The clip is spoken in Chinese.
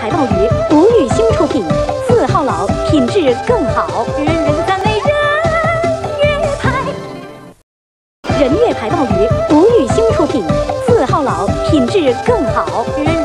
牌鲍鱼，吴玉兴出品，字号老，品质更好。人人赞美人月牌，人月牌鲍鱼，吴玉兴出品，字号老，品质更好。人